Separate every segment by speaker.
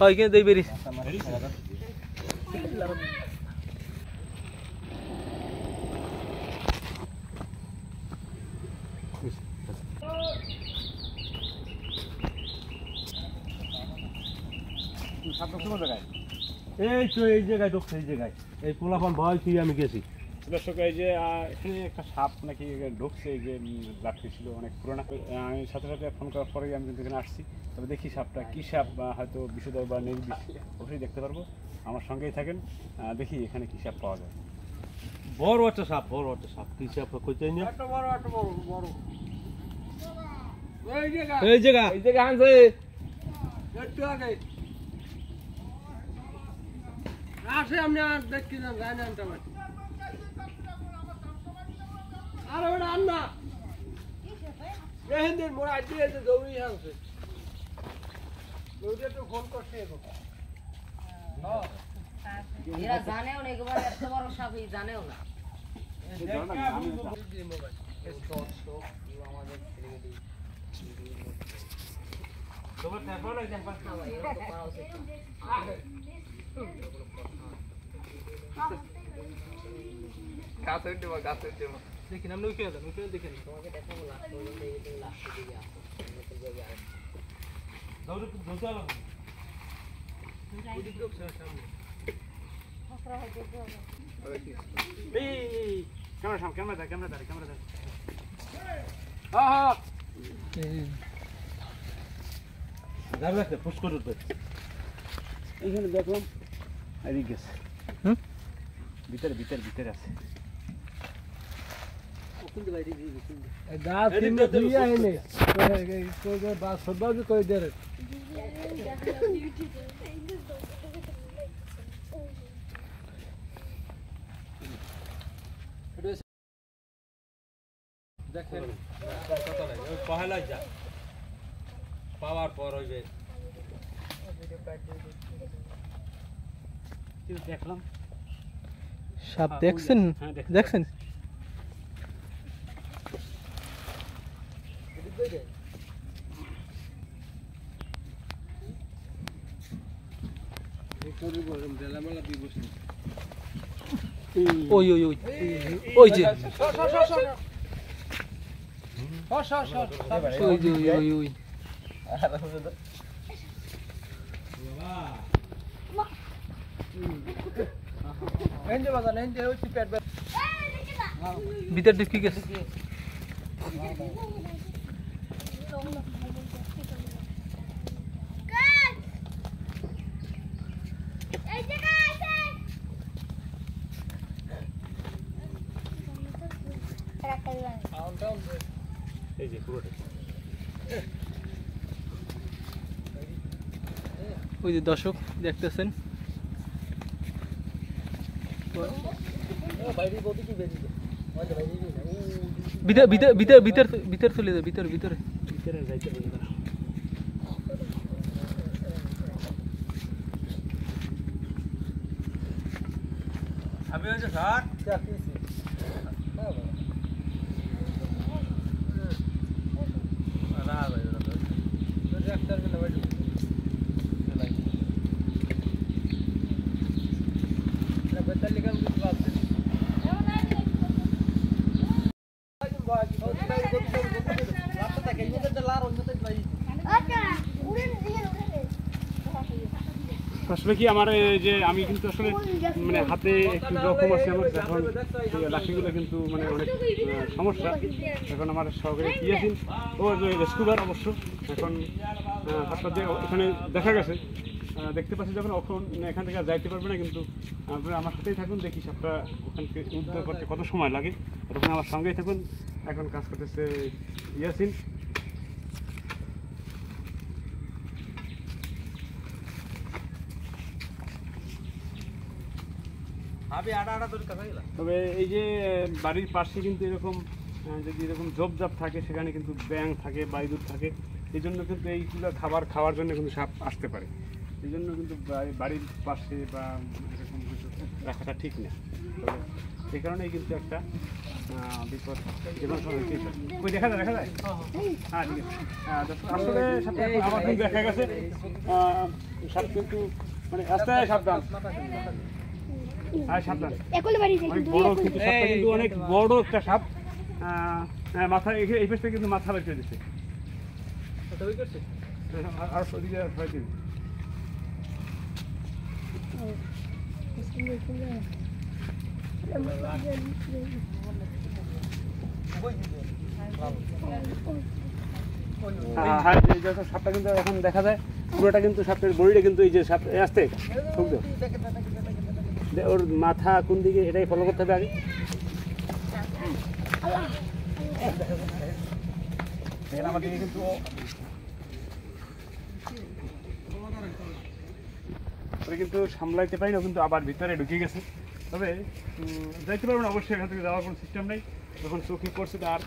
Speaker 1: হয় কিন্তু এই তো এই জায়গায় ঢুকছে এই জায়গায়। এই পোলাপান ভয় কি আমি গেছি।
Speaker 2: দর্শক এই যে এখানে একটা সাপ নাকি ঢুকছে এই যে লাঠি ছিল অনেক পুরোনো। আমি সাথে সাথে ফোন করার পরেই আমি কিন্তু এখানে আসছি। তবে দেখি সাপটা কী সাপ বা হয়তো বিষধর বা নির্বিষ অবশ্যই দেখতে পারব। আমার সঙ্গেই থাকেন। দেখি এখানে কী সাপ পাওয়া যায়।
Speaker 1: বড় একটা সাপ বড় একটা সাপ। কি সাপ
Speaker 3: বড় একটা বড় বড়। এই জায়গা
Speaker 1: এই জায়গা আনছে।
Speaker 3: একটু আগে। আসে আমি আর দেখছি না যাই না আনতে পারি আরে ওটা আন না। এহেন দিন মোর আইডি আছে দৌড়ি আনছে দৌড়ি একটু ফোন করছে এখন। হ্যাঁ
Speaker 4: এরা জানেও না একেবারে এত বড় সাপ এই জানেও না।
Speaker 1: তোমার তারপর না দেখবা
Speaker 4: এরকম তো উচিত না।
Speaker 1: দেখি নাম উঠে দেখেন
Speaker 4: তোমাকে দেখাবো লাস্ট পর্যন্ত এই তুমি লাস্টের দিকে আসো আমরা তো যাবে
Speaker 1: দৌড়ে দৌড়তে আলো
Speaker 2: ক্যামেরা সাম ক্যামেরা ক্যামেরা
Speaker 3: হ্যাঁ হ্যাঁ।
Speaker 2: এইখানে দেখলাম এদিকে? ভিতরে ভিতরে ভিতরে আছে।
Speaker 3: দাঁত তিনটে ধুই আইনে কই দে বা সবাই কই দে রে
Speaker 1: দেখেন কত লাগে ওই পহেলা যা পাওয়ার পর হইবে
Speaker 2: দেখলাম
Speaker 1: সাপ
Speaker 2: হ্যাঁ,
Speaker 1: দেখছেন
Speaker 2: হ্যাঁ, দেখতে
Speaker 1: দেখছেন ওই ওই ওই ওই যে ওই যে ওই ওই ওই
Speaker 3: এনজে বাজান এনজে হচ্ছে পেট ব্যথা
Speaker 1: ভিতর ঢুকি গেছে
Speaker 2: এই যে পুরোটা
Speaker 1: ওই যে দর্শক দেখতেছেন। ভিতর ভিতর ভিতর ভিতর ভিতর চলে যায় ভিতর ভিতরে।
Speaker 2: ভিতরে যাইতে পারি না
Speaker 1: আমি ওই যে স্যার
Speaker 2: আসলে কি আমার যে আমি কিন্তু আসলে মানে হাতে একটু জখম আছে আমার, এখন লাঠিগুলো কিন্তু মানে অনেক সমস্যা। এখন আমার সহকারী দিয়েছেন ও রেস্কুবার অবশ্য। এখন হাতটা দিয়ে ওখানে দেখা গেছে। দেখতে পাচ্ছি যখন এখন এখান থেকে যাইতে পারবে না কিন্তু আমার সাথেই থাকুন, দেখি সাপটা ওখান থেকে উদ্ধার করতে কত সময় লাগে। তখন আমার সঙ্গেই থাকুন। এখন কাজ করতেছে ইয়াসিন
Speaker 1: আমি আড়া আড়া তোর কাছে গেলাম
Speaker 2: তবে এই যে বাড়ির পাশে কিন্তু এরকম যদি এরকম জবজাপ থাকে সেখানে কিন্তু ব্যাং থাকে বায়ুদূর থাকে এই জন্য কিন্তু এইগুলো খাবার খাওয়ার জন্য কিন্তু সাপ আসতে পারে। এই জন্য কিন্তু বাড়ির পাশে বা এরকম কিছু রাখাটা ঠিক না। এই কারণেই কিন্তু একটা বিপদ দেখা যায় দেখা যায়? হ্যাঁ ঠিক আছে। আহ, দর্শক, আসলে সাপটা আমার দেখা গেছে। সাপ কিন্তু মানে আস্তে সাবধান। কিন্তু সাপটা কিন্তু অনেক বড় একটা সাপ। হ্যাঁ, মাথা এই- এই কিন্তু মাথা বের করে দিচ্ছে আর- আর ওদিকে সবাই দিন। হ্যাঁ, হ্যাঁ, এই যে সাপটা কিন্তু এখন দেখা যায়। পুরোটা কিন্তু সাপের বডিটা কিন্তু এই যে সাপ আসতে। ঠুক। দে, ওর মাথা কোন দিকে এটাই ফলো করতে হবে আগে। কিন্তু ওরা কিন্তু সামলাইতে পারি না কিন্তু আবার ভিতরে ঢুকে গেছে। তবে যাইতে পারব না অবশ্যই এখান থেকে যাওয়ার কোনো সিস্টেম নেই। যখন চোখে পড়ছে তো আর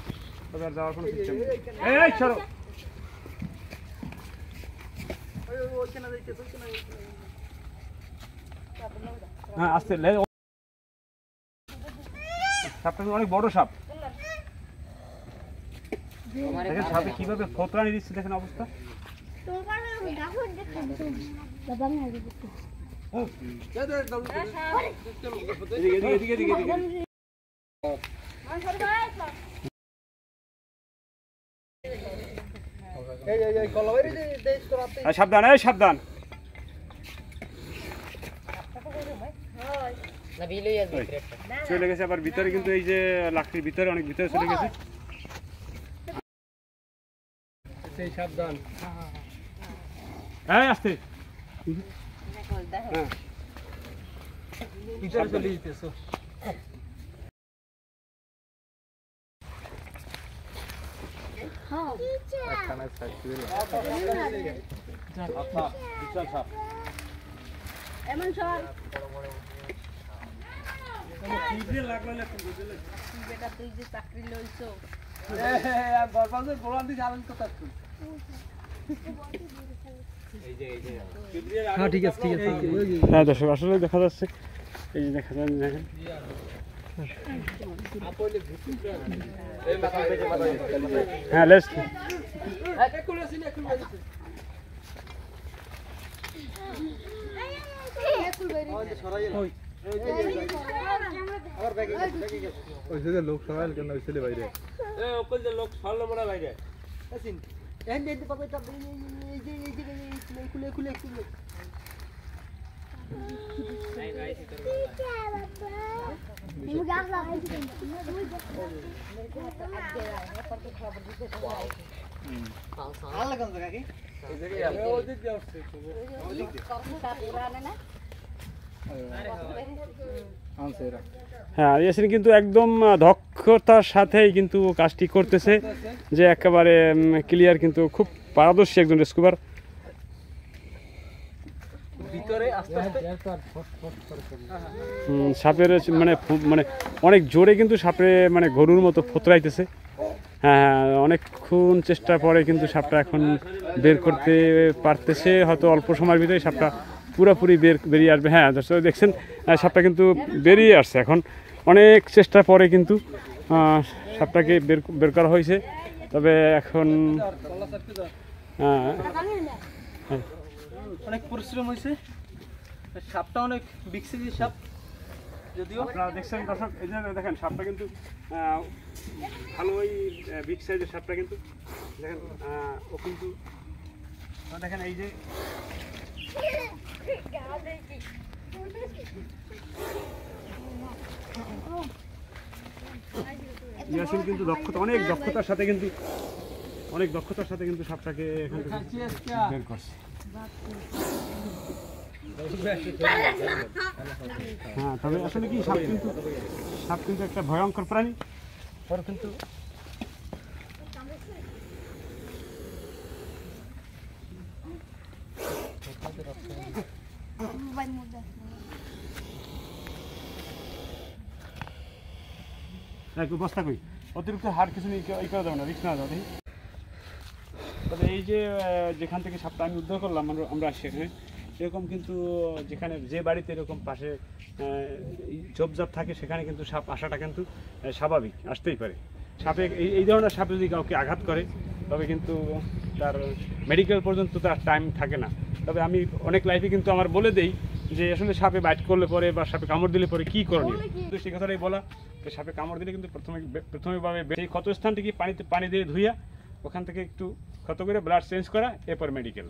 Speaker 2: তবে আর যাওয়ার কোনো সিস্টেম নেই। এই সরো হ্যাঁ আসতে সাপটা অনেক বড় কীভাবে দিচ্ছে দেখেন অবস্থা
Speaker 5: তোমার দেখো দেখো বাবা না দেখো
Speaker 2: এদিকে এদিকে এদিকে এদিকে এদিকে আর সাবধান এই সাবধান
Speaker 4: না বিলই আর
Speaker 2: ওই, চলে গেছে আবার ভিতরে কিন্তু এই যে লাকড়ির ভিতরে অনেক ভিতরে চলে গেছে।
Speaker 3: সেই সাবধান।
Speaker 2: হ্যাঁ আসতে হ্যাঁ।
Speaker 3: ভিতরে চলে যেতেছো।
Speaker 2: বিশাল সাপ
Speaker 5: এমন সর
Speaker 4: বেটা তুই যে চাকরি লইছো
Speaker 3: বরবাদের গোলাম দিয়ে জ্বালান কথা হ্যাঁ ঠিক আছে ঠিক আছে।
Speaker 2: হ্যাঁ দর্শক আসলে দেখা যাচ্ছে। এই যে দেখা যাচ্ছে দেখেন। হ্যাঁ লেস।
Speaker 3: ওই যে লোক সবাই কেন ওই ছেলে বাইরে
Speaker 1: এ ওকল যে লোক ছাড়লো বড় বাইরে
Speaker 5: তুমি গাছ লাগাই
Speaker 2: হ্যাঁ ইয়াসিন কিন্তু একদম দক্ষতার সাথেই কিন্তু কাজটি করতেছে যে একেবারে ক্লিয়ার কিন্তু খুব পারদর্শী একজন রেস্কুবার সাপের মানে মানে অনেক জোরে কিন্তু সাপে মানে গরুর মতো ফোতরাইতেছে। হ্যাঁ হ্যাঁ, অনেকক্ষণ চেষ্টার পরে কিন্তু সাপটা এখন বের করতে পারতেছে হয়তো অল্প সময়ের ভিতরে সাপটা পুরোপুরি বের বেরিয়ে আসবে। হ্যাঁ দর্শক দেখছেন সাপটা কিন্তু বেরিয়ে আসছে। এখন অনেক চেষ্টার পরে কিন্তু সাপটাকে বের বের করা হয়েছে। তবে এখন
Speaker 3: অনেক পরিশ্রম হয়েছে। সাপটা অনেক বিকশিত সাপ যদিও।
Speaker 2: আপনারা দেখছেন দর্শক এই যে দেখেন সাপটা কিন্তু ভালোই বিগ সাইজের সাপটা কিন্তু। দেখেন ও কিন্তু দেখেন এই যে ইয়াসিন কিন্তু দক্ষতা, অনেক দক্ষতার সাথে কিন্তু, অনেক দক্ষতার সাথে কিন্তু সাপটাকে বের করছে। হ্যাঁ তবে আসলে কি, সাপ কিন্তু সাপ কিন্তু একটা ভয়ঙ্কর প্রাণী। কিন্তু একটু বস্তা কই অতিরিক্ত হার কিছু এই করে দেবো না রিক্স না দেখি তবে এই যে যেখান থেকে সাপটা আমি উদ্ধার করলাম, আমরা সেখানে এরকম কিন্তু, যেখানে যে বাড়িতে এরকম পাশে ঝোপঝাপ থাকে, সেখানে কিন্তু সাপ আসাটা কিন্তু স্বাভাবিক, আসতেই পারে। সাপে এই ধরনের সাপে যদি কাউকে আঘাত করে, তবে কিন্তু তার মেডিকেল পর্যন্ত তার টাইম থাকে না। তবে আমি অনেক লাইফে কিন্তু আমার বলে দেই যে আসলে সাপে বাইট করলে পরে বা সাপে কামড় দিলে পরে কী করণীয়? তো সেই কথাটাই বলা যে সাপে কামড় দিলে কিন্তু প্রথমে প্রথমেভাবে সেই ক্ষতস্থানটিকে পানিতে পানি দিয়ে ধুইয়া ওখান থেকে একটু ক্ষত করে ব্লাড চেঞ্জ করা এরপর মেডিকেল